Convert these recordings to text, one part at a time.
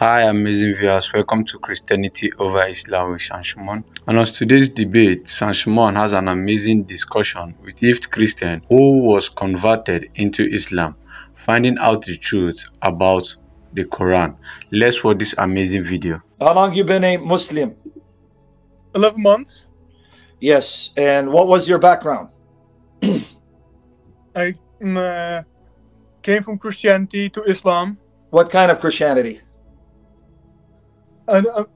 Hi, amazing viewers. Welcome to Christianity over Islam with Sam Shamoun. And on today's debate, Sam Shamoun has an amazing discussion with Youth Christian who was converted into Islam, finding out the truth about the Quran. Let's watch this amazing video. How long you been a Muslim? 11 months. Yes. And what was your background? I um, uh, came from Christianity to Islam. What kind of Christianity? And I'm,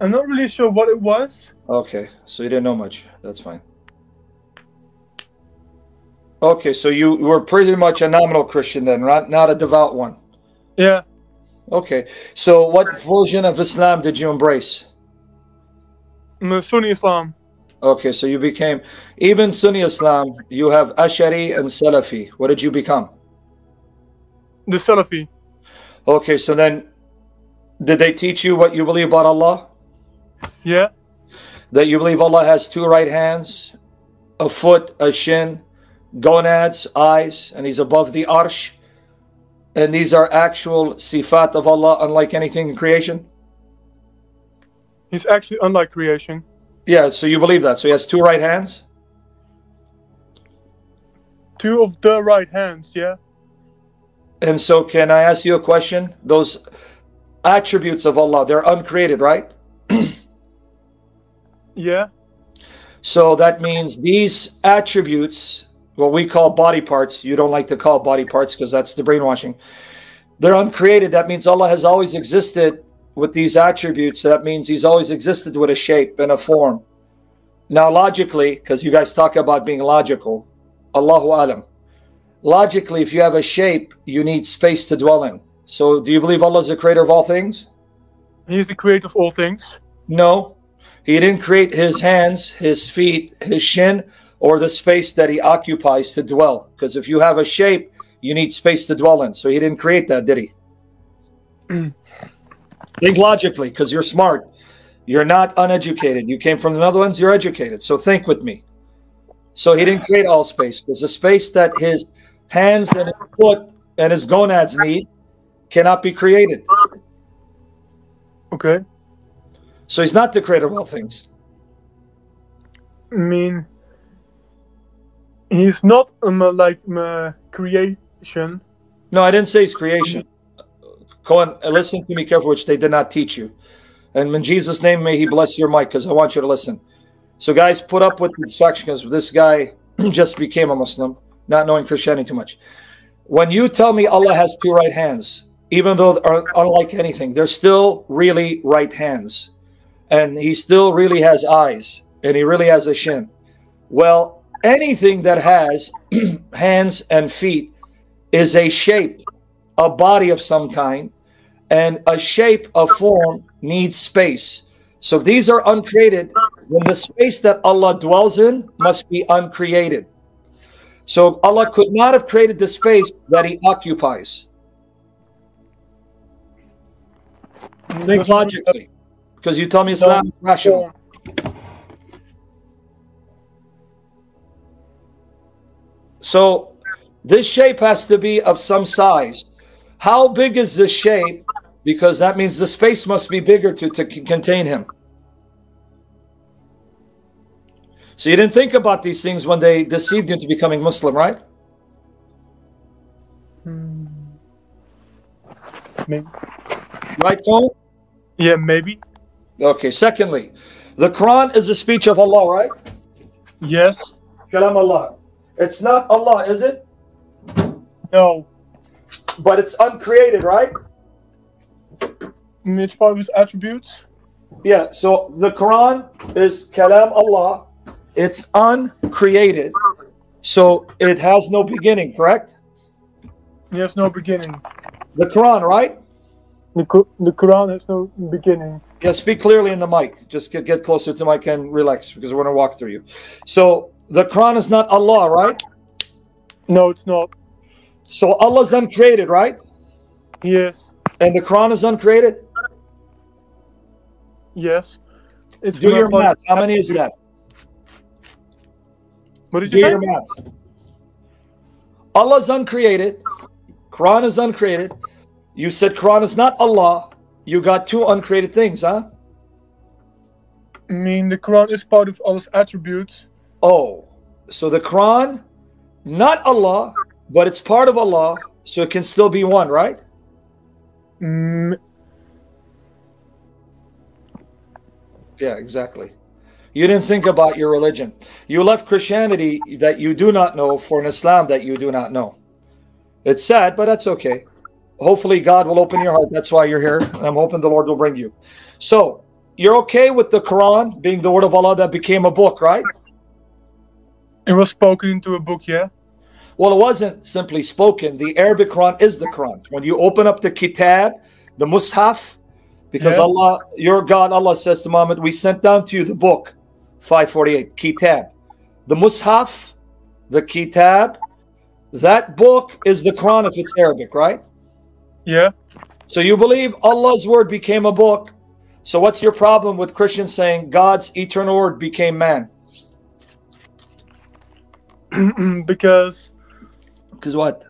I'm not really sure what it was. Okay, so you didn't know much. That's fine. Okay, so you were pretty much a nominal Christian then, right? Not a devout one. Yeah, Okay, so what version of Islam did you embrace? Sunni Islam. Okay, so you became even Sunni Islam. You have Ashari and Salafi. What did you become? The Salafi. Okay, so then did they teach you what you believe about Allah? Yeah, That you believe Allah has two right hands, a foot, a shin, gonads, eyes, and He's above the arsh. And these are actual sifat of Allah, unlike anything in creation? he's actually unlike creation. Yeah, so you believe that. So He has two right hands? Two of the right hands, yeah? And so, can I ask you a question? Those attributes of Allah, they're uncreated, right? Yeah, So that means these attributes, what we call body parts, you don't like to call body parts because that's the brainwashing. They're uncreated. That means Allah has always existed with these attributes. That means He's always existed with a shape and a form. Now, logically, because you guys talk about being logical, Allahu Alam. Logically, if you have a shape, you need space to dwell in. So, do you believe Allah is the creator of all things? he's the creator of all things. No, he didn't create his hands, his feet, his shin, or the space that he occupies to dwell. Because if you have a shape, you need space to dwell in. So he didn't create that, did he? think logically, because you're smart. You're not uneducated. You came from the Netherlands, you're educated. So think with me. So he didn't create all space, because the space that his hands and his foot and his gonads need cannot be created. Okay. So he's not the creator of all things. I mean, he's not um, like uh, creation. No, I didn't say it's creation. Cohen, uh, listen to me carefully, which they did not teach you. And in Jesus' name, may He bless your mic, because I want you to listen. So, guys, put up with the distraction, because this guy just became a Muslim, not knowing Christianity too much. When you tell me Allah has two right hands, even though they're unlike anything, they're still really right hands, and He still really has eyes, and He really has a shin. Well, anything that has hands and feet is a shape, a body of some kind, and a shape, a form needs space. So these are uncreated, then the space that Allah dwells in must be uncreated. So Allah could not have created the space that He occupies. Think logically, because you tell me Islam is rational. So this shape has to be of some size. How big is this shape? Because that means the space must be bigger to, to contain him. So you didn't think about these things when they deceived you into becoming Muslim, right? Hmm. Maybe. Right, Cole? Yeah, maybe. Okay. Secondly, the Quran is a speech of Allah, right? Yes. Kalam Allah. It's not Allah, is it? No. But it's uncreated, right? Mean, It's part of his attributes. Yeah, so the Quran is Kalam Allah. It's uncreated. So it has no beginning, correct? Yes, no beginning. The Quran, right? The, the Quran has no beginning. Yeah, speak clearly in the mic. Just get, get closer to the mic and relax because we're going to walk through you. So the Quran is not Allah, right? No, it's not. So Allah's uncreated, right? Yes. And the Quran is uncreated? Yes. It's Do your math. How many is that? What did Do you say? your math. Allah's uncreated. Quran is uncreated. You said Quran is not Allah. you got two uncreated things, huh? I mean, the Quran is part of Allah's attributes. Oh, so the Quran, not Allah, but it's part of Allah, so it can still be one, right? Mm, Yeah, exactly. You didn't think about your religion. You left Christianity that you do not know for an Islam that you do not know. It's sad, but that's okay. Hopefully, God will open your heart. That's why you're here. And I'm hoping the Lord will bring you. So, you're okay with the Quran being the word of Allah that became a book, right? it was spoken into a book, yeah? Well, it wasn't simply spoken. The Arabic Quran is the Quran. When you open up the Kitab, the Mus'haf, because Yeah. Allah, your God, Allah says to Muhammad, we sent down to you the book, 548, Kitab. The Mus'haf, the Kitab, that book is the Quran if it's Arabic, right? Yeah. So you believe Allah's word became a book. So what's your problem with Christians saying God's eternal word became man? because Because what?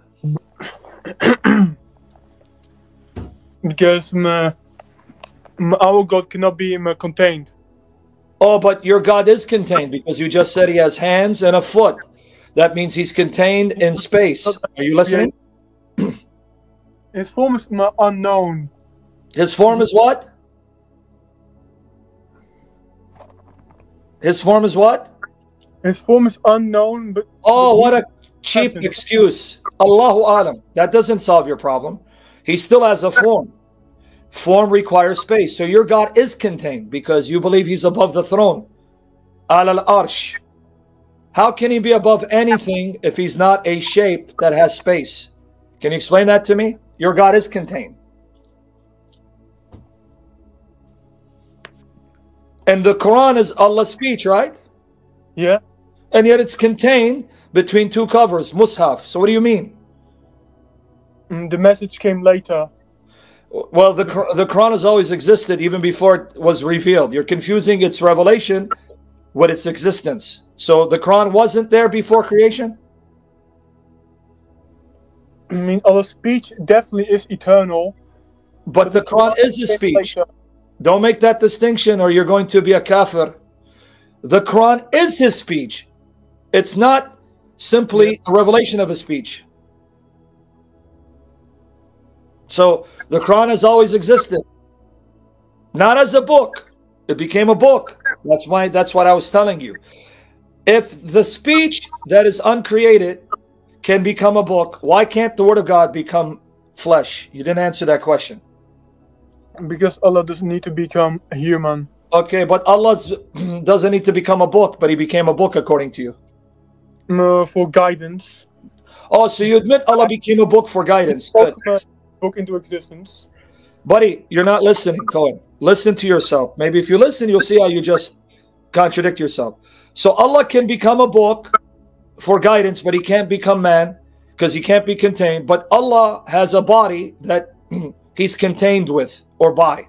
because um, um, our God cannot be contained. Oh, but your God is contained because you just said he has hands and a foot. That means he's contained in space. Are you listening? His form is unknown. His form is what? His form is what? His form is unknown, but Oh, what a cheap Present. excuse. Allahu Alam. That doesn't solve your problem. He still has a form. Form requires space. So your God is contained because you believe he's above the throne. Al al arsh. How can he be above anything if he's not a shape that has space? Can you explain that to me? Your God is contained. And the Quran is Allah's speech, right? yeah, and yet it's contained between two covers, mushaf. So what do you mean? mm, the message came later. Well, the the Quran has always existed even before it was revealed. You're confusing its revelation with its existence. So the Quran wasn't there before creation. I mean, Allah's speech definitely is eternal. But the Quran is a speech. later. Don't make that distinction, or you're going to be a kafir. The Quran is his speech. It's not simply a revelation of his speech. So the Quran has always existed, not as a book. It became a book. That's why. That's what I was telling you. If the speech that is uncreated can become a book, why can't the Word of God become flesh? You didn't answer that question. Because Allah doesn't need to become a human. Okay, but Allah doesn't need to become a book, but he became a book according to you. um, uh, for guidance. Oh, so you admit Allah became a book for guidance. Good. Uh, book into existence. Buddy, you're not listening, Cohen. Listen to yourself. Maybe if you listen, you'll see how you just contradict yourself. So Allah can become a book for guidance, but he can't become man because he can't be contained. But Allah has a body that he's contained with or by.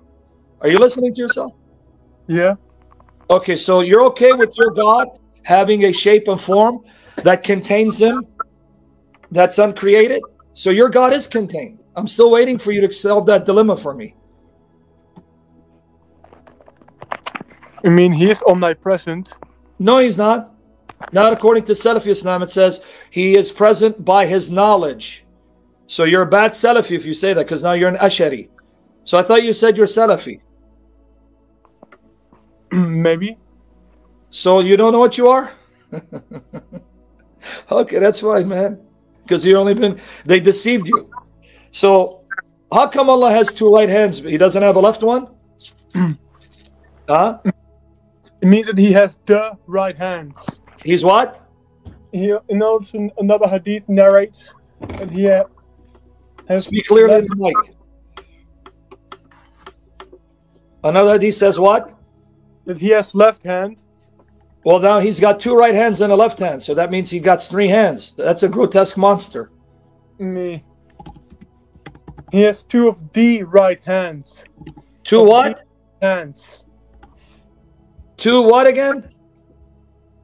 Are you listening to yourself? Yeah. Okay, so you're okay with your God having a shape and form that contains him, that's uncreated? So your God is contained. I'm still waiting for you to solve that dilemma for me. I mean, he is omnipresent. No, he's not. Not according to Salafi Islam. It says he is present by his knowledge. So you're a bad Salafi if you say that, because now you're an Ashari. So I thought you said you're Salafi. Maybe. So you don't know what you are? okay, that's fine, man. Because you only been they deceived you. So how come Allah has two right hands, but he doesn't have a left one? huh? It means that he has the right hands. He's what? He, so another hadith narrates that he uh, has Speak clearly the mic. Another hadith says what? that he has left hand. Well, now he's got two right hands and a left hand, so that means he got three hands. That's a grotesque monster. Me. He has two of the right hands. Two what? Hands. Two what again?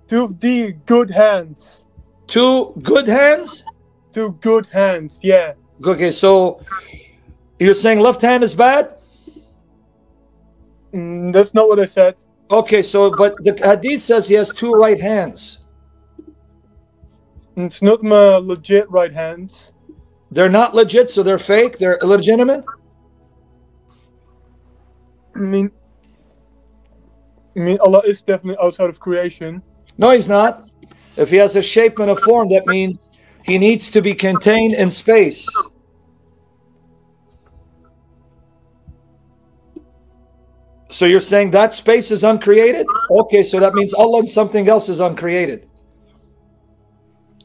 Two of the good hands. Two good hands? Two good hands. Yeah. Okay, so you're saying left hand is bad? Mm, that's not what I said. Okay, so but the hadith says he has two right hands. It's not my legit right hands. They're not legit, so they're fake. They're illegitimate. I mean, I mean, Allah is definitely outside of creation. No, he's not. If he has a shape and a form, that means he needs to be contained in space. So you're saying that space is uncreated? Okay, so that means Allah and something else is uncreated.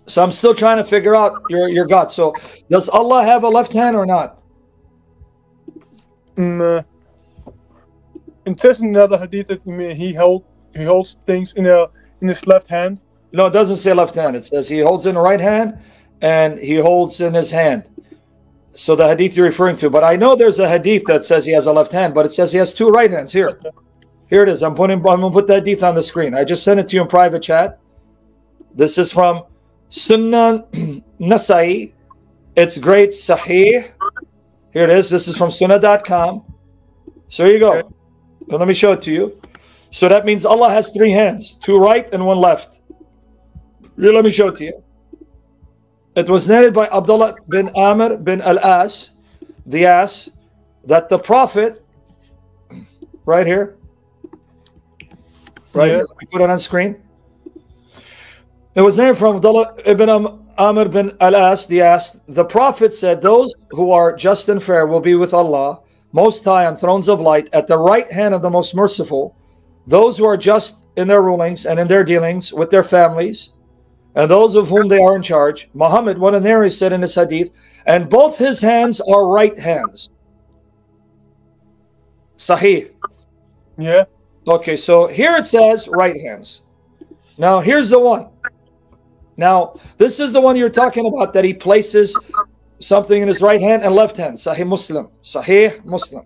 So I'm still trying to figure out your, your God. So does Allah have a left hand or not? Mm, uh, in another hadith that he hold he holds things in a in his left hand. No, it doesn't say left hand. It says he holds in the right hand and he holds in his hand. So the hadith you're referring to, but I know there's a hadith that says he has a left hand, but it says he has two right hands. Here, here it is. I'm putting. I'm gonna put the hadith on the screen. I just sent it to you in private chat. This is from Sunan Nasai. It's great Sahih. Here it is. This is from Sunnah.com. So here you go. Okay. Now let me show it to you. So that means Allah has three hands, two right and one left. Here, let me show it to you. It was narrated by Abdullah bin Amr bin Al-As, the ass, that the Prophet, right here, right Yeah. here, we put it on screen. It was named from Abdullah ibn Am- Amr bin Al-As, the ass. The Prophet said, Those who are just and fair will be with Allah, Most High on thrones of light, at the right hand of the Most Merciful. Those who are just in their rulings and in their dealings with their families, and those of whom they are in charge. Muhammad, one of the said in his hadith, and both his hands are right hands. Sahih. Yeah. Okay, so here it says right hands. Now here's the one. Now this is the one you're talking about that he places something in his right hand and left hand. Sahih Muslim. Sahih Muslim.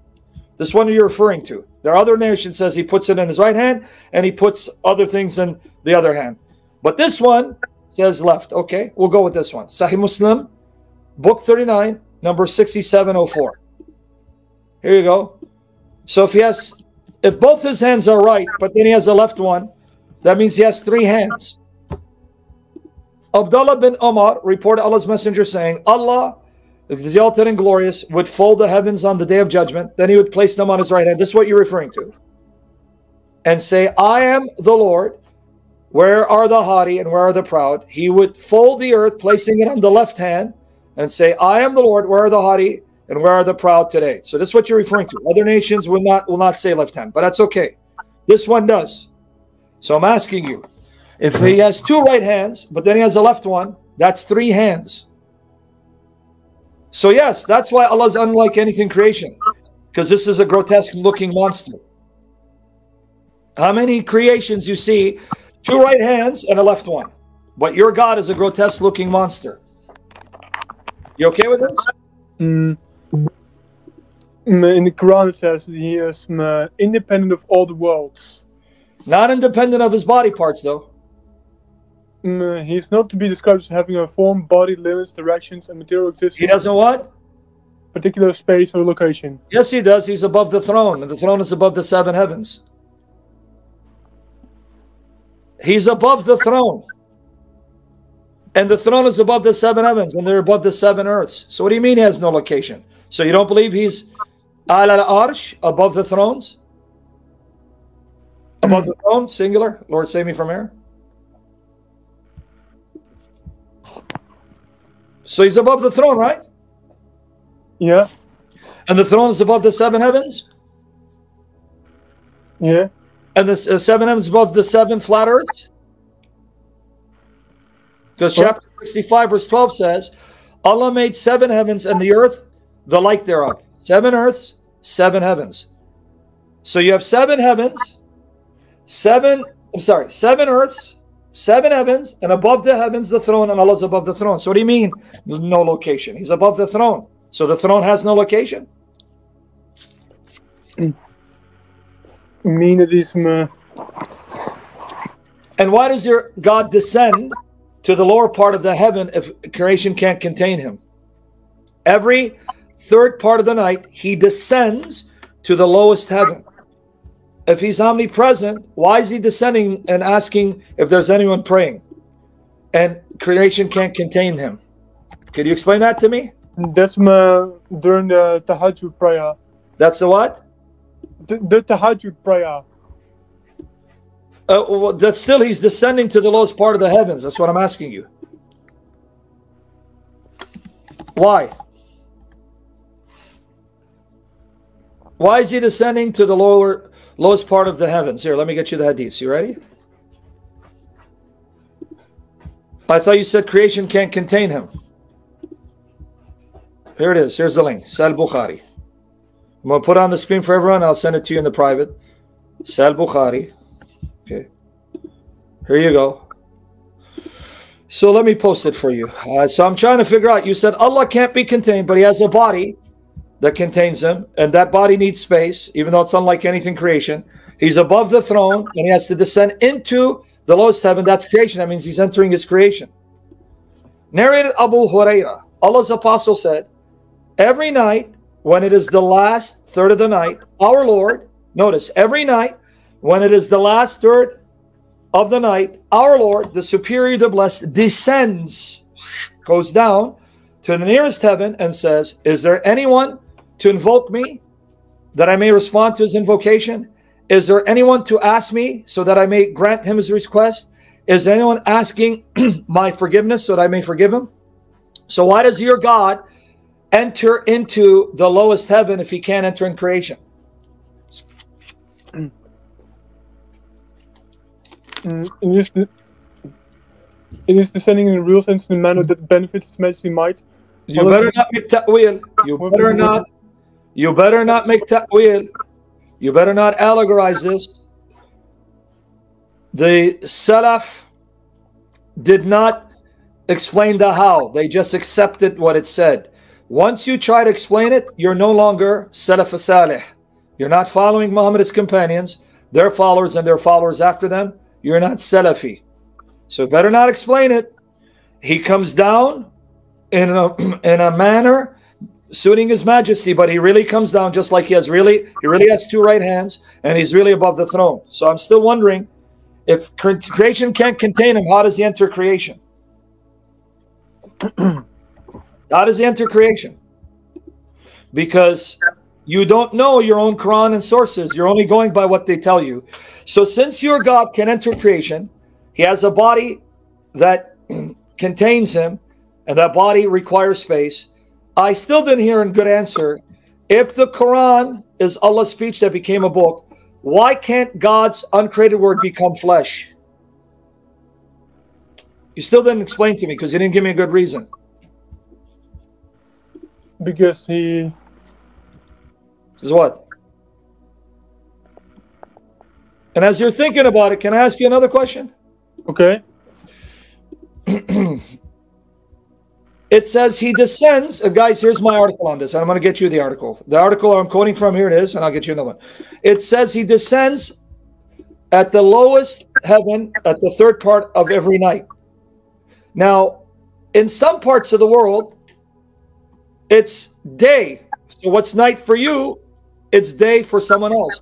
This one you're referring to. There are other narration says he puts it in his right hand and he puts other things in the other hand. But this one says left. Okay, we'll go with this one. Sahih Muslim, book 39, number 6704. Here you go. So if he has, if both his hands are right, but then he has a left one, that means he has three hands. Abdullah bin Omar reported Allah's messenger saying, Allah, exalted and glorious, would fold the heavens on the day of judgment. Then he would place them on his right hand. This is what you're referring to. And say, I am the Lord. Where are the haughty and where are the proud? He would fold the earth, placing it on the left hand, and say, I am the Lord. Where are the haughty and where are the proud today? So this is what you're referring to. Other nations will not will not say left hand, but that's okay. This one does. So I'm asking you, if he has two right hands, but then he has a left one, that's three hands. So yes, that's why Allah's unlike anything creation, because this is a grotesque looking monster. How many creations you see, two right hands and a left one, but your God is a grotesque looking monster. You okay with this? Mm. Mm, In the Quran it says he is mm, independent of all the worlds. Not independent of his body parts, though. Mm, He is not to be described as having a form, body, limits, directions, and material existence. He doesn't what? particular space or location. Yes, he does. He's above the throne, and the throne is above the seven heavens. He's above the throne. And the throne is above the seven heavens, and they're above the seven earths. So what do you mean he has no location? So you don't believe he's al al arsh, above the thrones? Above the throne, singular. Lord, save me from error. So he's above the throne, right? Yeah, And the throne is above the seven heavens? yeah. And the uh, seven heavens above the seven flat earths? Because What? chapter 65, verse 12 says, Allah made seven heavens and the earth, the like thereof. Seven earths, seven heavens. So you have seven heavens, seven, I'm sorry, seven earths, seven heavens, and above the heavens, the throne, and Allah's above the throne. So what do you mean, no location? He's above the throne. So the throne has no location? I mean that he's mm, And why does your God descend to the lower part of the heaven if creation can't contain him? Every third part of the night, he descends to the lowest heaven. If he's omnipresent, why is he descending and asking if there's anyone praying? And creation can't contain him. Could you explain that to me? That's my during the tahajjud prayer. That's the what? The, the tahajjud prayer. Uh, well, that's still he's descending to the lowest part of the heavens. That's what I'm asking you. Why? Why is he descending to the lower lowest part of the heavens? Here, let me get you the hadiths. You ready? I thought you said creation can't contain him. Here it is. Here's the link. Sahih Bukhari. I'm going to put on the screen for everyone. I'll send it to you in the private. Sahih Bukhari. Okay. Here you go. So let me post it for you. Uh, so I'm trying to figure out. You said Allah can't be contained, but He has a body that contains Him, and that body needs space, even though it's unlike anything creation. He's above the throne, and He has to descend into the lowest heaven. That's creation. That means He's entering His creation. Narrated Abu Huraira. Allah's apostle said, Every night, when it is the last third of the night, our Lord, notice, every night, when it is the last third of the night, our Lord, the superior, the blessed, descends, goes down to the nearest heaven and says, Is there anyone to invoke me that I may respond to his invocation? Is there anyone to ask me so that I may grant him his request? Is anyone asking my forgiveness so that I may forgive him? So, why does your God enter into the lowest heaven if he can't enter in creation? Mm, it is the, it is descending in a real sense in a manner that benefits His Majesty might. You better not. You better not. You better not make ta'wil. You better not allegorize this. The Salaf did not explain the how. They just accepted what it said. Once you try to explain it, you're no longer Salaf Salih. You're not following Muhammad's companions, their followers and their followers after them. You're not Salafi. So better not explain it. He comes down in a in a manner suiting his majesty, but he really comes down just like he has really he really has two right hands and he's really above the throne. So I'm still wondering if cre- creation can't contain him, how does he enter creation? how does he enter creation? Because you don't know your own Quran and sources. You're only going by what they tell you. So since your God can enter creation, he has a body that contains him, and that body requires space. I still didn't hear a good answer. If the Quran is Allah's speech that became a book, why can't God's uncreated word become flesh? You still didn't explain to me because you didn't give me a good reason. because he Is what? And as you're thinking about it, can I ask you another question? okay It says he descends. Uh, guys, here's my article on this, and I'm going to get you the article. The article I'm quoting from here it is, and I'll get you another one. It says he descends at the lowest heaven at the third part of every night. Now, in some parts of the world, it's day. So what's night for you, it's day for someone else.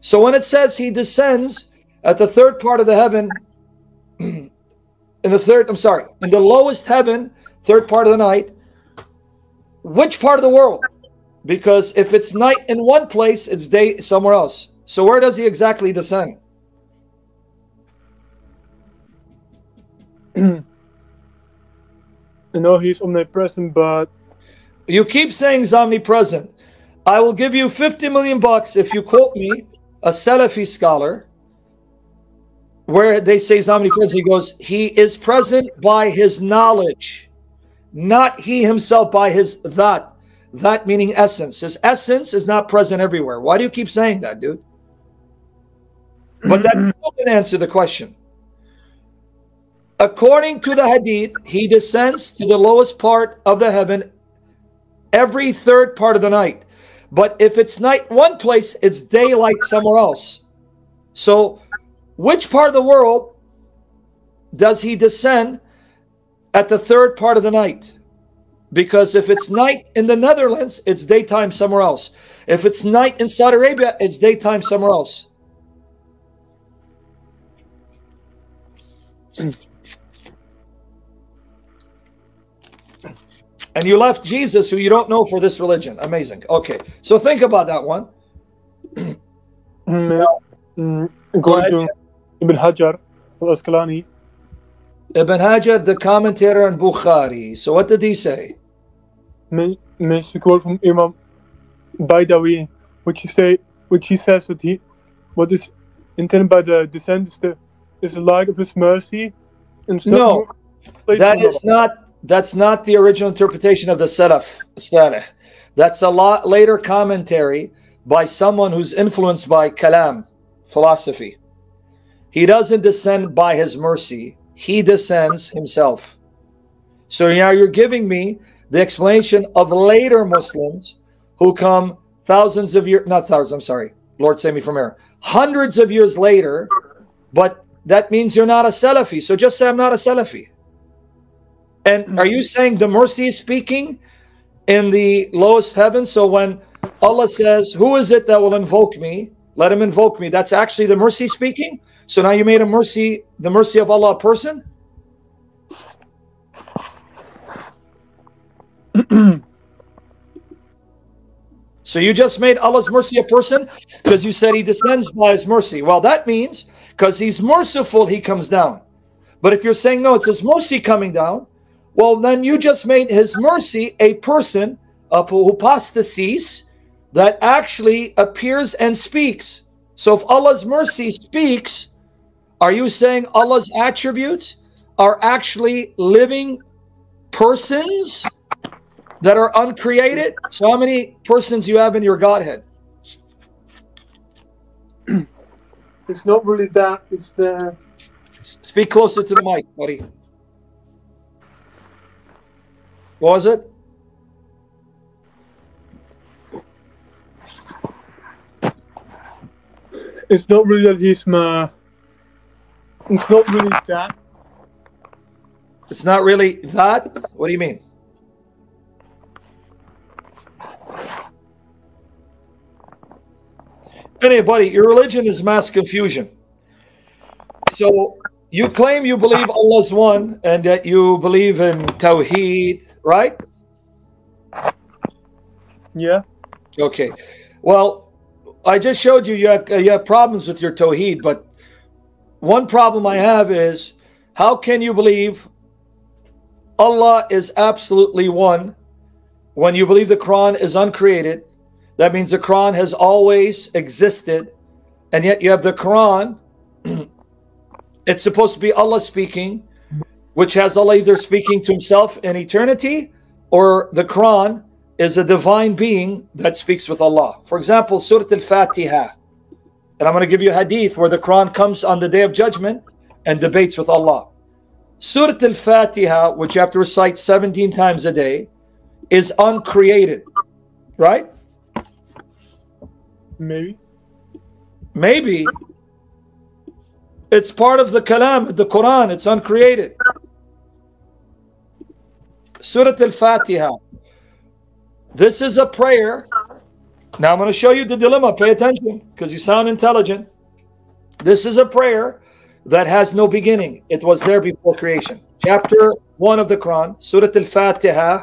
So when it says he descends at the third part of the heaven, in the third, I'm sorry, in the lowest heaven, third part of the night, which part of the world? Because if it's night in one place, it's day somewhere else. So where does he exactly descend? I know he's omnipresent, but You keep saying he's omnipresent. I will give you 50 million bucks if you quote me, a Salafi scholar, where they say he's omnipresent. He goes, He is present by his knowledge, not he himself by his that. That meaning essence. His essence is not present everywhere. Why do you keep saying that, dude? But that still didn't answer the question. According to the hadith, he descends to the lowest part of the heaven every third part of the night. But if it's night one place, it's daylight somewhere else. So, which part of the world does he descend at the third part of the night. Because if it's night in the Netherlands, it's daytime somewhere else. If it's night in Saudi Arabia, it's daytime somewhere else. and you left Jesus, who you don't know, for this religion. Amazing. Okay, so think about that one. Mm, going to Ibn Hajar al Asqalani Ibn Hajar, the commentator on Bukhari. So what did he say? may, may she quote from Imam Baidawi, which he say, which he says that he, what is intended by the descent is the is the light of his mercy, and No, That is not that's not the original interpretation of the Salaf Salih. That's a lot later commentary by someone who's influenced by Kalam, philosophy. He doesn't descend by his mercy, he descends himself. So now you're giving me the explanation of later Muslims who come thousands of years, not thousands, I'm sorry, Lord save me from error, hundreds of years later, but that means you're not a Salafi. So just say I'm not a Salafi. And hmm. are you saying the mercy is speaking in the lowest heaven? So when Allah says, Who is it that will invoke me? Let him invoke me. That's actually the mercy speaking. So now you made a mercy, the mercy of Allah a person? so you just made Allah's mercy a person because you said he descends by his mercy. Well, that means because he's merciful, he comes down. But if you're saying no, it's his mercy coming down, well, then you just made his mercy a person hypostasis that actually appears and speaks. So if Allah's mercy speaks, are you saying Allah's attributes are actually living persons that are uncreated? So how many persons you have in your Godhead? It's not really that. It's the Speak closer to the mic, buddy. What was it? it's not really that he's my. It's not really that. It's not really that. What do you mean? Anybody, your religion is mass confusion. So you claim you believe Allah's one and that you believe in Tawheed, right? Yeah. Okay. Well, I just showed you you have, you have problems with your Tawheed, but one problem I have is how can you believe Allah is absolutely one when you believe the Quran is uncreated? That means the Quran has always existed, and yet you have the Quran. it's supposed to be Allah speaking, which has Allah either speaking to himself in eternity or the Quran is a divine being that speaks with Allah. For example, Surah Al Fatiha. And I'm going to give you a hadith where the Quran comes on the day of judgment and debates with Allah. Surah Al Fatiha, which you have to recite 17 times a day, is uncreated, right? Maybe. Maybe it's part of the kalam, the Quran, it's uncreated. Surah Al Fatiha. This is a prayer. Now I'm going to show you the dilemma. Pay attention because you sound intelligent. This is a prayer that has no beginning. It was there before creation. Chapter 1 of the Quran, Surah Al Fatiha.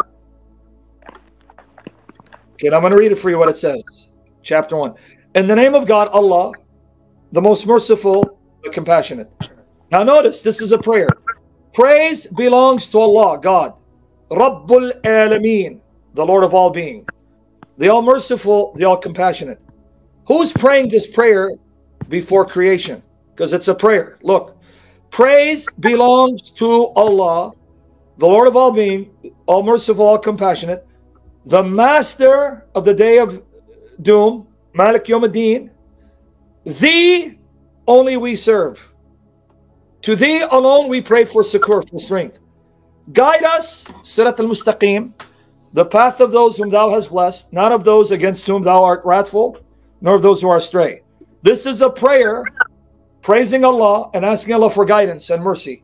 Okay, I'm going to read it for you what it says. Chapter 1. In the name of God, Allah, the most merciful, the compassionate. Now notice, this is a prayer. Praise belongs to Allah, God. Rabbul Alameen, the Lord of all being. The all merciful, the all compassionate. Who's praying this prayer before creation? Because it's a prayer. Look, praise belongs to Allah, the Lord of all being, all merciful, all compassionate, the master of the day of doom, Malik Yom Ad-Din, thee only we serve. To thee alone we pray for succor, for strength. Guide us, Sirat al Mustaqim, the path of those whom thou hast blessed, not of those against whom thou art wrathful, nor of those who are astray. This is a prayer praising Allah and asking Allah for guidance and mercy.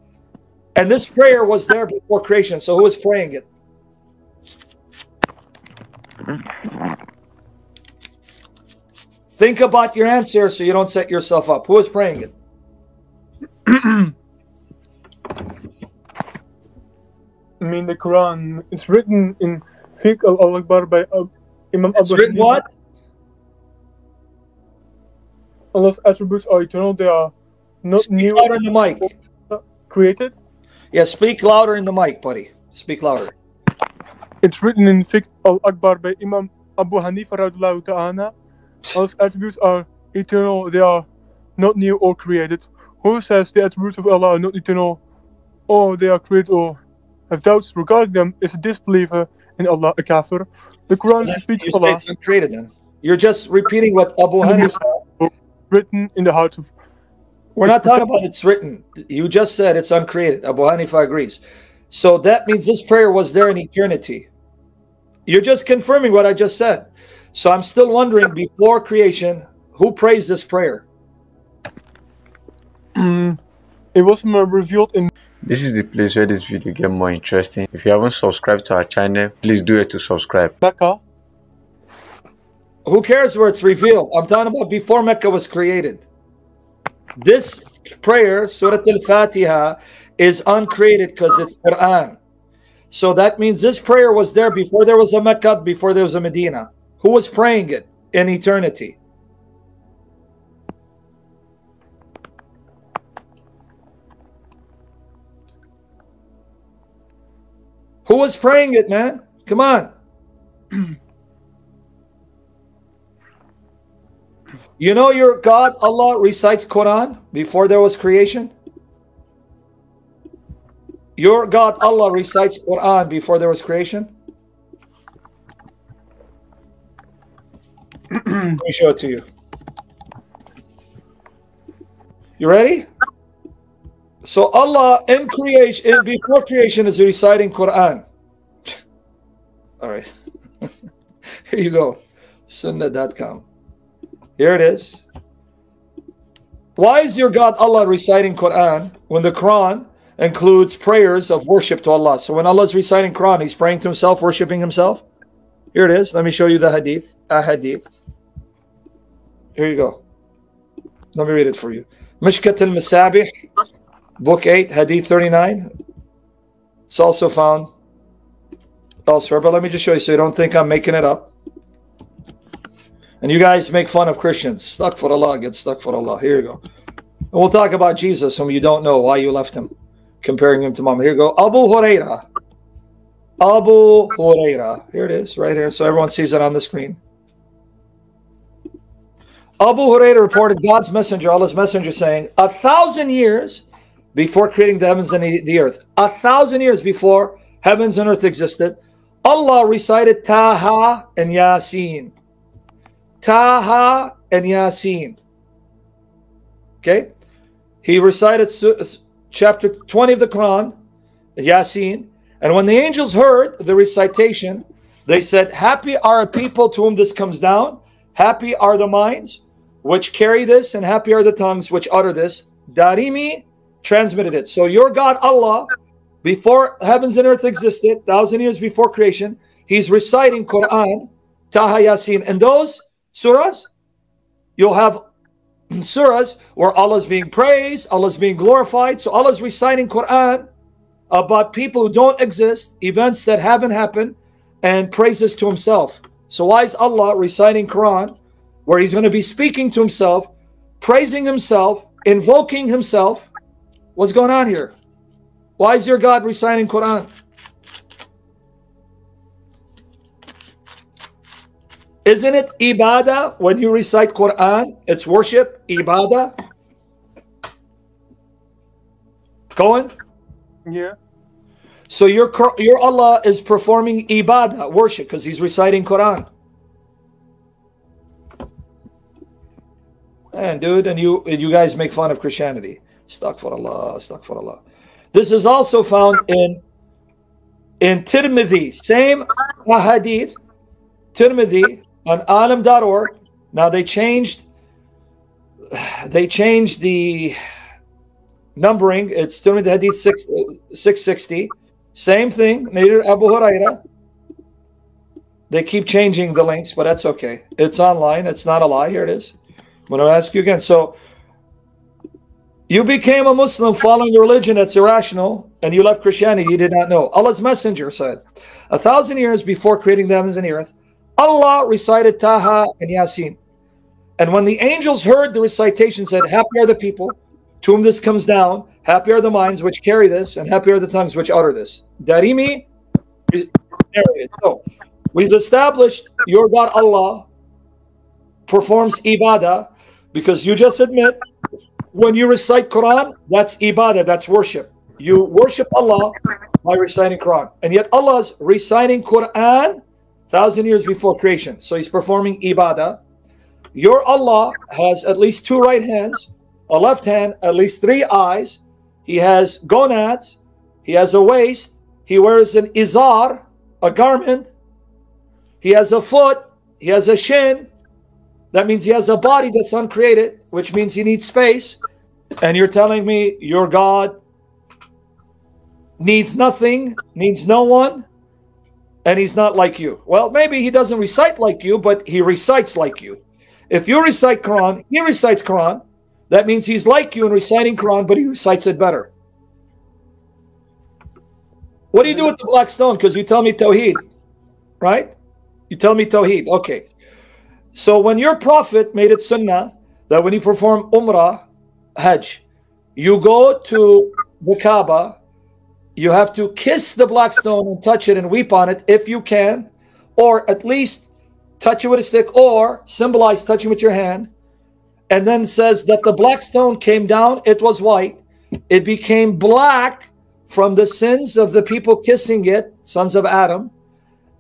And this prayer was there before creation. So who is praying it? Think about your answer so you don't set yourself up. Who is praying it? I mean, the Quran. It's written in Fiqh al Akbar by uh, Imam It's Abu what? Allah's attributes are eternal. They are not Speak new louder in the mic. created. Yeah, speak louder in the mic, buddy. Speak louder. It's written in Fiqh al Akbar by Imam Abu Hanifa ta'ala. Allah's attributes are eternal. They are not new or created. Who says the attributes of Allah are not eternal or they are created or have doubts regarding them is a disbeliever in Allah, a kafir. The Quran the speech You Allah it's uncreated then. You're just repeating what Abu Hanifa. written in the heart of We're not talking about it's written. You just said it's uncreated. Abu Hanifa agrees. So that means this prayer was there in eternity. You're just confirming what I just said. So I'm still wondering before creation, who prays this prayer? Mm, it was revealed in This is the place where this video get more interesting. If you haven't subscribed to our channel, please do it to subscribe. Mecca. Who cares where it's revealed? I'm talking about before Mecca was created. This prayer, Surah Al Fatiha, is uncreated because it's Quran. So that means this prayer was there before there was a Mecca, before there was a Medina. Who was praying it in eternity? Who was praying it, man? Come on. You know your God, Allah recites Quran before there was creation? Your God, Allah recites Quran before there was creation? Let me show it to you. You ready? So Allah in creation, before creation is reciting Quran. All right. Here you go. Sunnah.com. Here it is. Why is your God Allah reciting Quran when the Quran includes prayers of worship to Allah? So when Allah is reciting Quran, He's praying to Himself, worshiping Himself. Here it is. Let me show you the hadith. A hadith. Here you go. Let me read it for you. Mishkat al Masabih, Book 8, Hadith 39. It's also found elsewhere, but let me just show you so you don't think I'm making it up. And you guys make fun of Christians. Stuck for Allah, get stuck for Allah. Here you go. And we'll talk about Jesus, whom you don't know why you left him, comparing him to Muhammad. Here you go. Abu Huraira. Abu Huraira. Here it is, right here. So everyone sees it on the screen. Abu Huraira reported God's messenger, Allah's messenger, saying, A thousand years before creating the heavens and the earth, a thousand years before heavens and earth existed, Allah recited Taha and Yasin. Taha and Yasin. Okay? He recited uh, chapter 20 of the Quran, Yasin. And when the angels heard the recitation, they said, Happy are a people to whom this comes down. Happy are the minds which carry this, and happy are the tongues which utter this. Darimi transmitted it. So your God, Allah, before heavens and earth existed, thousand years before creation, He's reciting Quran, Taha Yasin. And those surahs, you'll have surahs where Allah's being praised, Allah's being glorified. So Allah's reciting Quran about people who don't exist, events that haven't happened, and praises to Himself. So why is Allah reciting Quran where He's going to be speaking to Himself, praising Himself, invoking Himself? What's going on here? Why is your God reciting Quran? Isn't it ibadah when you recite Quran? It's worship, ibadah. Going? Yeah. So your your Allah is performing ibadah, worship, because he's reciting Quran. And dude, and you and you guys make fun of Christianity. For Allah. This is also found in in Tirmidhi, same hadith, Tirmidhi on alim.org. Now they changed they changed the numbering. It's Tirmidhi hadith 6, 660. Same thing, neither Abu Huraira. They keep changing the links, but that's okay. It's online. It's not a lie. Here it is. I'm going to ask you again. So, You became a Muslim following a religion that's irrational, and you left Christianity you did not know. Allah's messenger said, a thousand years before creating the heavens and the earth, Allah recited Taha and Yasin. And when the angels heard the recitation, said, Happy are the people to whom this comes down, happy are the minds which carry this, and happy are the tongues which utter this. Darimi So we've established your God Allah performs ibadah because you just admit when you recite Quran, that's ibadah, that's worship. You worship Allah by reciting Quran. And yet Allah's reciting Quran thousand years before creation. So he's performing ibadah. Your Allah has at least two right hands, a left hand, at least three eyes. He has gonads. He has a waist. He wears an izar, a garment. He has a foot. He has a shin. That means he has a body that's uncreated, which means he needs space. And you're telling me your God needs nothing, needs no one, and he's not like you. Well, maybe he doesn't recite like you, but he recites like you. If you recite Quran, he recites Quran. That means he's like you in reciting Quran, but he recites it better. What do you do with the black stone? Because you tell me Tawheed, right? You tell me Tawheed. Okay. So when your prophet made it sunnah that when you perform Umrah, Hajj, you go to the Kaaba, you have to kiss the black stone and touch it and weep on it if you can, or at least touch it with a stick, or symbolize touching with your hand, and then says that the black stone came down, it was white, it became black from the sins of the people kissing it, sons of Adam,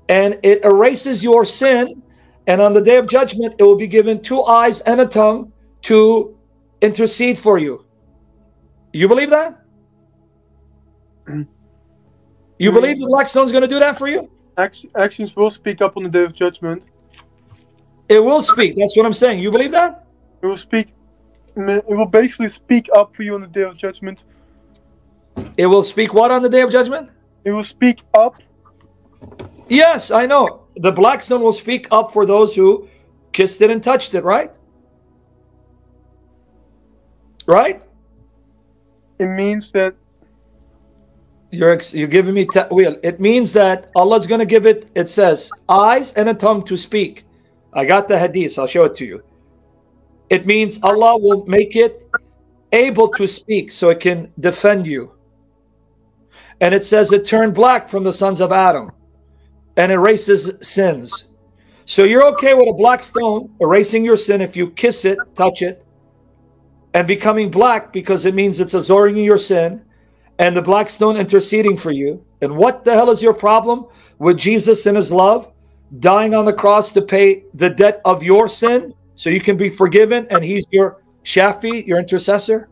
and it erases your sin and on the day of judgment, it will be given two eyes and a tongue to intercede for you. You believe that? You hmm. believe the black stone's going to do that for you? Actions will speak up on the day of judgment. It will speak. That's what I'm saying. You believe that? It will speak. It will basically speak up for you on the day of judgment. It will speak what on the day of judgment? It will speak up. Yes, I know the black stone will speak up for those who kissed it and touched it, right? Right? It means that you're you're giving me ta'wil. It means that Allah's going to give it. It says eyes and a tongue to speak. I got the hadith. I'll show it to you. It means Allah will make it able to speak so it can defend you. And it says it turned black from the sons of Adam and erases sins. So you're okay with a black stone erasing your sin if you kiss it, touch it, and becoming black because it means it's absorbing your sin, and the black stone interceding for you. And what the hell is your problem with Jesus and his love dying on the cross to pay the debt of your sin so you can be forgiven and he's your Shafi, your intercessor?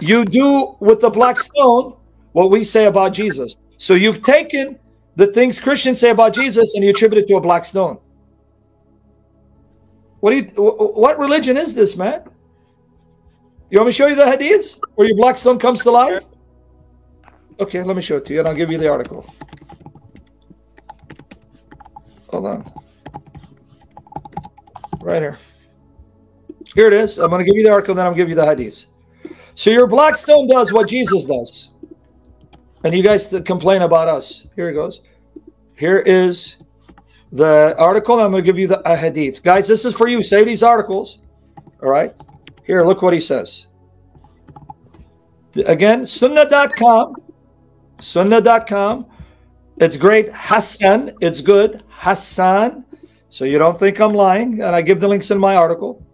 You do with the black stone what we say about Jesus. So you've taken the things Christians say about Jesus and you attribute it to a black stone. What do you, what religion is this, man? You want me to show you the hadith where your Blackstone comes to life? Okay, let me show it to you and I'll give you the article. Hold on. Right here. Here it is. I'm going to give you the article, then I'll give you the hadith. So your Blackstone does what Jesus does. And you guys complain about us. Here it goes. Here is the article. I'm going to give you the hadith. Guys, this is for you. Save these articles. All right. Here, look what he says. Again, sunnah.com. Sunnah.com. It's great. Hassan. It's good. Hassan. So you don't think I'm lying. And I give the links in my article.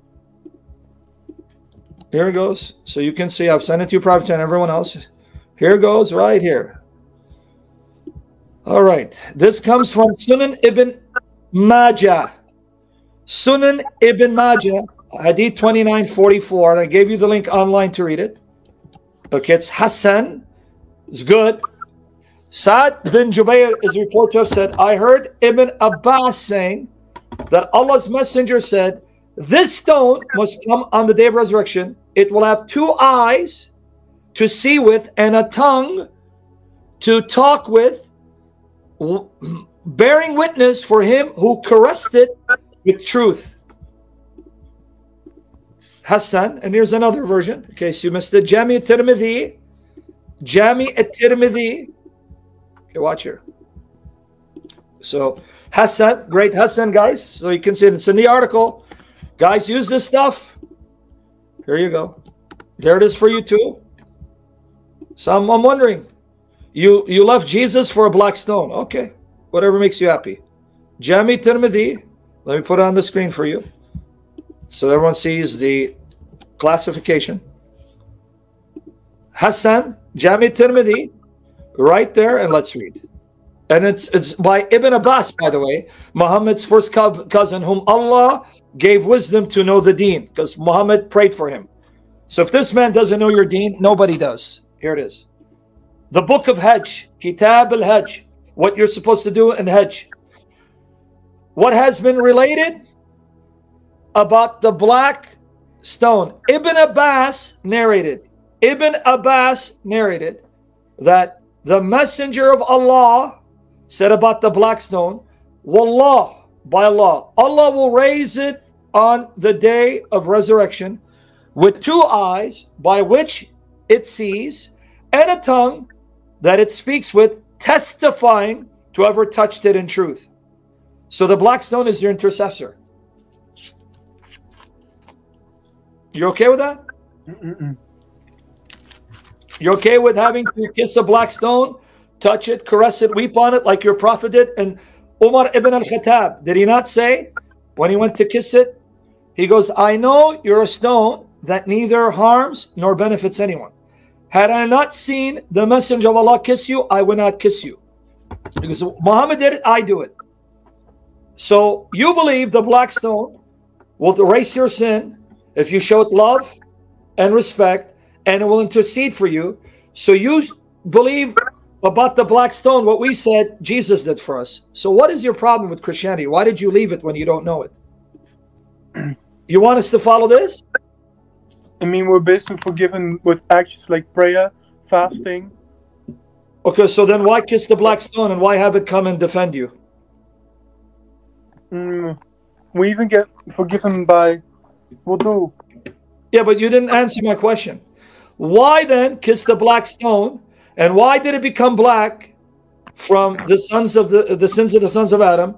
Here it goes. So you can see I've sent it to you private and everyone else. Here goes right here. All right. This comes from Sunan ibn Majah. Sunan ibn Majah, Hadith 2944. And I gave you the link online to read it. Okay, it's Hassan. It's good. Saad bin Jubayr is reported to have said, I heard Ibn Abbas saying that Allah's messenger said, This stone must come on the day of resurrection. It will have two eyes to see with and a tongue to talk with, bearing witness for him who caressed it with truth. Hassan, and here's another version in case you missed it. Jami Tirmidhi. Jami Tirmidhi. Okay, watch here. So Hassan, great Hassan, guys. So you can see it. It's in the article. Guys, use this stuff. Here you go. There it is for you too. So I'm, I'm wondering, you you left Jesus for a black stone. Okay, whatever makes you happy. Jami Tirmidhi. Let me put it on the screen for you. So everyone sees the classification. Hassan, Jami Tirmidhi, right there, and let's read. And it's it's by Ibn Abbas, by the way, Muhammad's first co cousin, whom Allah gave wisdom to know the deen, because Muhammad prayed for him. So if this man doesn't know your deen, nobody does. Here it is. The book of Hajj, Kitab al-Hajj, what you're supposed to do in Hajj. What has been related about the black stone. Ibn Abbas narrated, Ibn Abbas narrated that the messenger of Allah said about the black stone, Wallah, by Allah, Allah will raise it on the day of resurrection with two eyes by which it sees and a tongue that it speaks with, testifying to whoever touched it in truth. So the black stone is your intercessor. You okay with that? Mm-mm. You okay with having to kiss a black stone, touch it, caress it, weep on it like your prophet did? And Umar ibn al-Khattab, did he not say when he went to kiss it? He goes, I know you're a stone that neither harms nor benefits anyone. Had I not seen the messenger of Allah kiss you, I would not kiss you. Because Muhammad did it, I do it. So you believe the black stone will erase your sin if you show it love and respect, and it will intercede for you. So you believe about the black stone what we said Jesus did for us. So what is your problem with Christianity? Why did you leave it when you don't know it? You want us to follow this? I mean, we're basically forgiven with actions like prayer, fasting. Okay, so then why kiss the black stone and why have it come and defend you? Mm, we even get forgiven by wudu. Yeah, but you didn't answer my question. Why then kiss the black stone? And why did it become black from the sons of the the sins of the sons of Adam?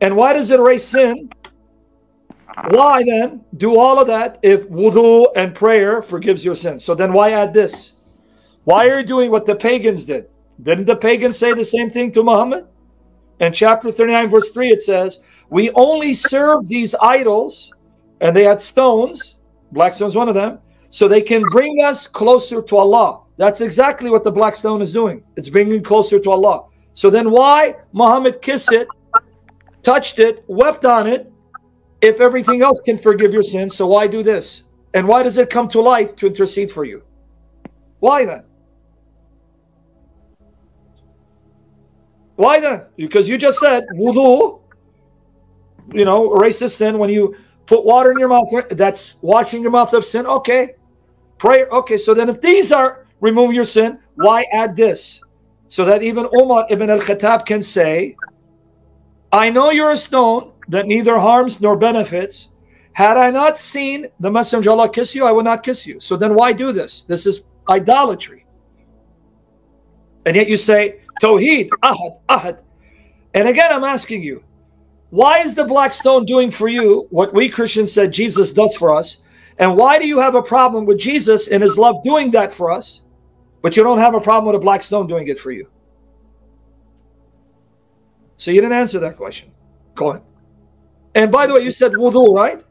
And why does it erase sin? Why then do all of that if wudu and prayer forgives your sins? So then why add this? Why are you doing what the pagans did? Didn't the pagans say the same thing to Muhammad? In chapter 39, verse 3, it says, We only serve these idols, and they had stones, black stone's one of them, so they can bring us closer to Allah. That's exactly what the black stone is doing. It's bringing closer to Allah. So then why Muhammad kissed it, touched it, wept on it, if everything else can forgive your sins? So why do this? And why does it come to life to intercede for you? Why then? Why then? Because you just said wudu, you know, racist sin. When you put water in your mouth, that's washing your mouth of sin. Okay. Prayer. Okay. So then if these are remove your sin, why add this? So that even Umar ibn al-Khattab can say, I know you're a stone that neither harms nor benefits. Had I not seen the Messenger of Allah kiss you, I would not kiss you. So then why do this? This is idolatry. And yet you say, Tawheed, Ahad, Ahad. And again, I'm asking you, why is the black stone doing for you what we Christians said Jesus does for us? And why do you have a problem with Jesus and his love doing that for us, but you don't have a problem with a black stone doing it for you? So you didn't answer that question. Go ahead. And by the way, you said wudu, right?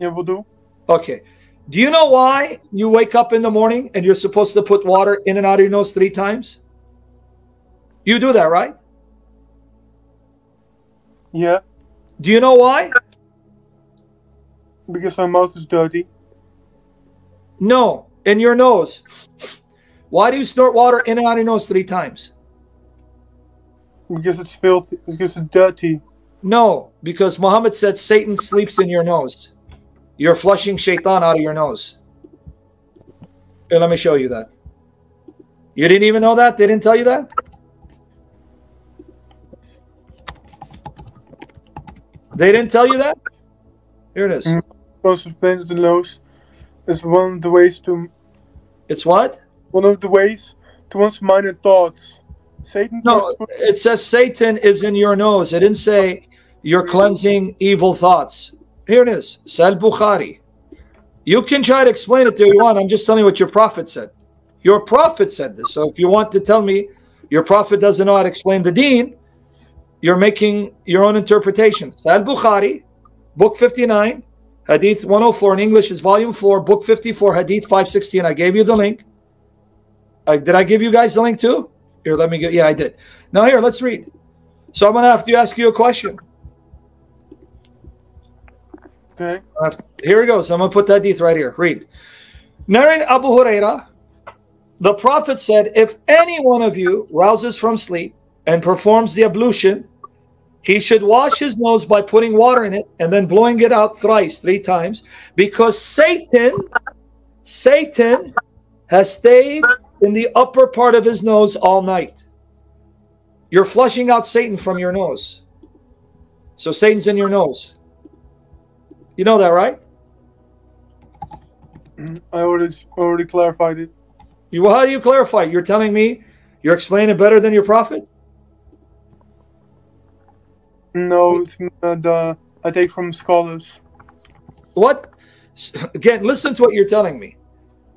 Yeah, wudu. Okay. Do you know why you wake up in the morning and you're supposed to put water in and out of your nose three times? You do that, right? Yeah, Do you know why? because our mouth is dirty. No, in your nose. Why do you snort water in and out of your nose three times? Because it's filthy. Because it's dirty. No, because Muhammad said Satan sleeps in your nose. You're flushing shaitan out of your nose. Here, let me show you that. You didn't even know that? They didn't tell you that? They didn't tell you that? Here it is. To the nose. is one of the ways to It's what? one of the ways to one's mind and thoughts. Satan No, it says Satan is in your nose. It didn't say you're cleansing evil thoughts. Here it is. Sahih Bukhari. You can try to explain it to you want. I'm just telling you what your prophet said. Your prophet said this. So if you want to tell me your prophet doesn't know how to explain the deen, you're making your own interpretation. Sahih Bukhari, book 59, hadith 104 in English is volume 4, book 54, hadith 516. I gave you the link. Uh, did I give you guys the link too? Here, let me get. Yeah, I did. Now here, let's read. So I'm gonna have to ask you a question. Okay. Uh, here it goes. I'm gonna put that hadith right here. Read. Narrating Abu Huraira, the Prophet said, "If any one of you rouses from sleep and performs the ablution, he should wash his nose by putting water in it and then blowing it out thrice, three times, because Satan, Satan, has stayed in the upper part of his nose all night. You're flushing out Satan from your nose. So Satan's in your nose. You know that, right? Mm, I already already clarified it. You, well, how do you clarify? You're telling me you're explaining it better than your prophet? No, it's uh, the I take from scholars. What? Again, listen to what you're telling me.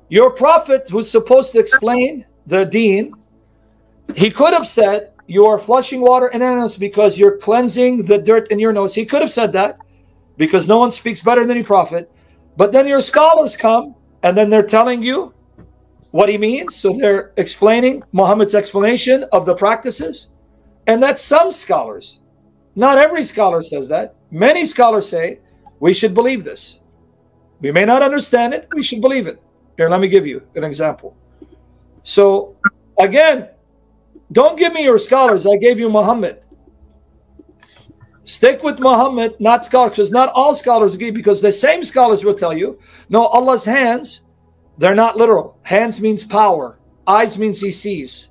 Your prophet, who's supposed to explain the deen, he could have said, You are flushing water in your nose because you're cleansing the dirt in your nose. He could have said that because no one speaks better than your prophet. But then your scholars come and then they're telling you what he means. So they're explaining Muhammad's explanation of the practices. And that's some scholars. Not every scholar says that. Many scholars say we should believe this. We may not understand it, we should believe it. Here, let me give you an example. So, again, don't give me your scholars. I gave you Muhammad. Stick with Muhammad, not scholars, because not all scholars agree, because the same scholars will tell you, no, Allah's hands, they're not literal. Hands means power, eyes means he sees.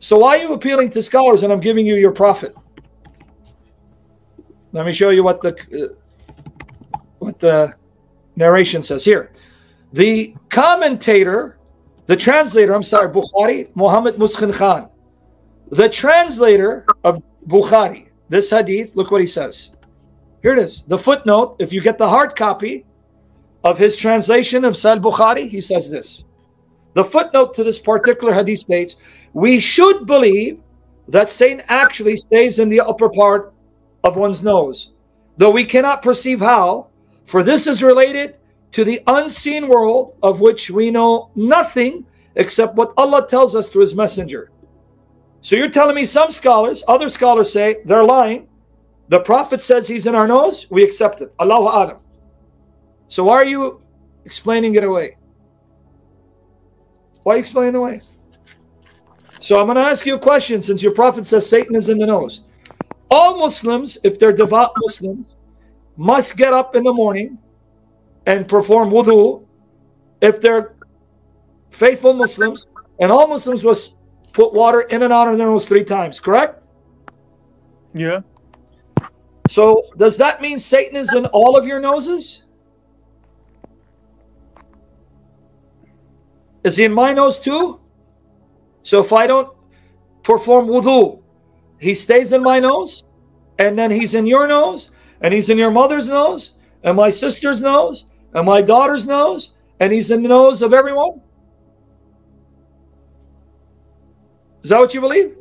So why are you appealing to scholars and I'm giving you your prophet? Let me show you what the uh, what the narration says here. The commentator, the translator, I'm sorry, Bukhari, Muhammad Muhsin Khan. The translator of Bukhari, this hadith, look what he says. Here it is. The footnote, if you get the hard copy of his translation of Sahih Bukhari, he says this. The footnote to this particular hadith states, we should believe that Satan actually stays in the upper part of one's nose, though we cannot perceive how, for this is related to the unseen world of which we know nothing except what Allah tells us through His Messenger. So you're telling me some scholars, other scholars say they're lying. The Prophet says he's in our nose, we accept it. Allahu A'lam. So why are you explaining it away? Why it away? So I'm going to ask you a question since your Prophet says Satan is in the nose. All Muslims, if they're devout Muslims, must get up in the morning and perform wudu if they're faithful Muslims, and all Muslims must put water in and out of their nose three times, correct? Yeah. So does that mean Satan is in all of your noses? Is he in my nose too? So if I don't perform wudu, he stays in my nose, and then he's in your nose, and he's in your mother's nose, and my sister's nose, and my daughter's nose, and he's in the nose of everyone? Is that what you believe?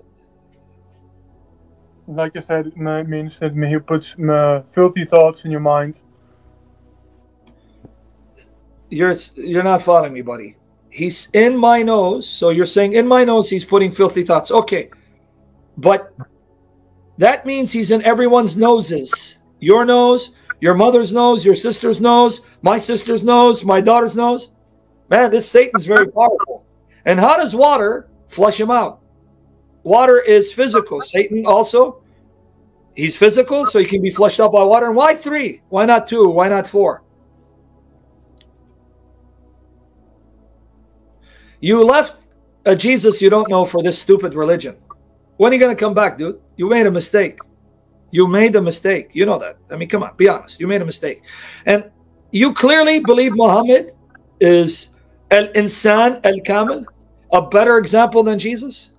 Like I said, it means that he puts filthy thoughts in your mind. You're you're not following me, buddy. He's in my nose, so you're saying in my nose he's putting filthy thoughts. Okay. But that means he's in everyone's noses. Your nose, your mother's nose, your sister's nose, my sister's nose, my daughter's nose. Man, this Satan's very powerful. And how does water flush him out? Water is physical. Satan also, he's physical, so he can be flushed out by water. And why three? Why not two? Why not four? You left a Jesus you don't know for this stupid religion. When are you going to come back, dude? You made a mistake. You made a mistake. You know that. I mean, come on, be honest. You made a mistake. And you clearly believe Muhammad is al insan al kamil, a better example than Jesus,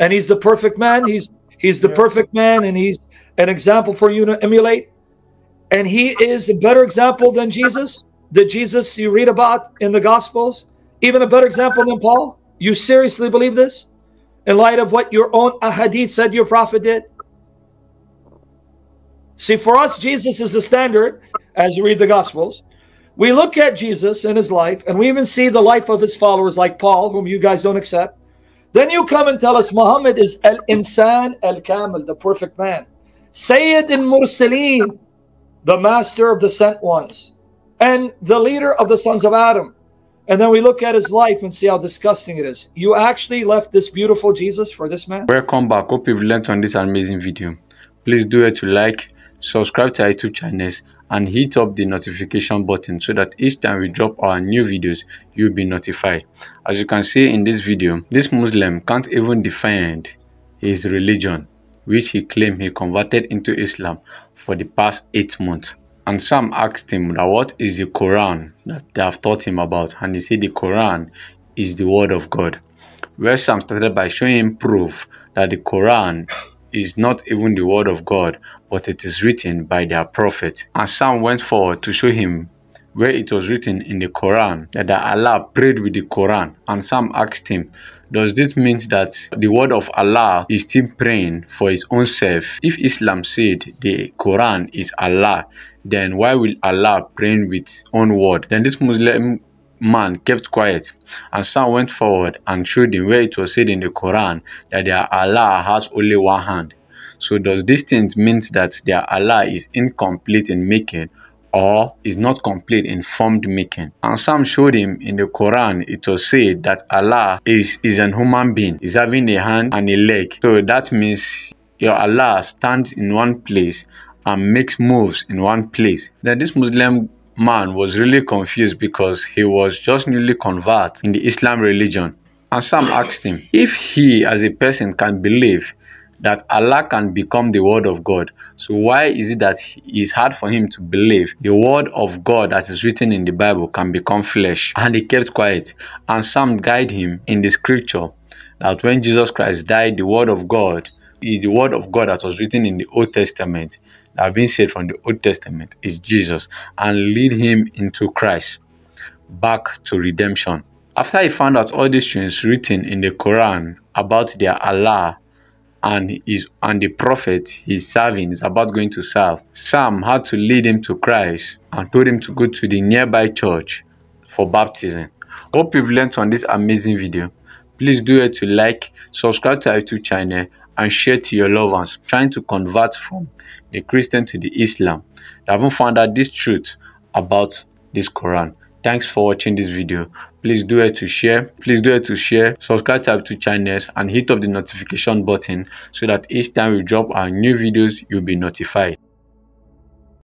and he's the perfect man. He's he's the perfect man, and he's an example for you to emulate. And he is a better example than Jesus, the Jesus you read about in the Gospels, even a better example than Paul. You seriously believe this? In light of what your own ahadith said your prophet did? See, for us, Jesus is the standard as you read the Gospels. We look at Jesus and his life, and we even see the life of his followers like Paul, whom you guys don't accept. Then you come and tell us Muhammad is Al Insan Al Kamil, the perfect man. Sayyid al Mursaleen, the master of the sent ones, and the leader of the sons of Adam. And then we look at his life and see how disgusting it is. You actually left this beautiful Jesus for this man? Welcome back. Hope you've learned on this amazing video. Please do it to like, subscribe to our YouTube channels, and hit up the notification button so that each time we drop our new videos, you'll be notified. As you can see in this video, this Muslim can't even defend his religion, which he claimed he converted into Islam for the past 8 months. And some asked him that what is the Quran that they have taught him about and he said the Quran is the word of God. Where Sam started by showing him proof that the Quran is not even the word of God but it is written by their prophet. And Sam went forward to show him where it was written in the Quran that Allah prayed with the Quran and Sam asked him does this mean that the word of Allah is still praying for his own self? If Islam said the Quran is Allah, then why will Allah praying with word? Then this Muslim man kept quiet and Sam went forward and showed him where it was said in the Quran that their Allah has only one hand. So does this thing mean that their Allah is incomplete in making or is not complete in formed making. And Sam showed him in the Quran, it was said that Allah is, is an human being, is having a hand and a leg. So that means your Allah stands in one place and makes moves in one place. Then this Muslim man was really confused because he was just newly convert in the Islam religion. And Sam asked him if he as a person can believe that Allah can become the word of God. So why is it that it's hard for him to believe the word of God that is written in the Bible can become flesh? And he kept quiet. And Sam guide him in the scripture that when Jesus Christ died, the word of God is the word of God that was written in the Old Testament that have been said from the Old Testament is Jesus and lead him into Christ back to redemption. After he found out all these things written in the Quran about their Allah and his and the prophet he's serving is about going to serve. Sam had to lead him to Christ and told him to go to the nearby church for baptism. Hope you've learned on this amazing video. Please do it to like, subscribe to our YouTube channel and share to your loved ones trying to convert from the Christian to the Islam. They haven't found out this truth about this Quran. Thanks for watching this video. Please do it to share. Please do it to share. Subscribe to our two channels and hit up the notification button so that each time we drop our new videos, you'll be notified.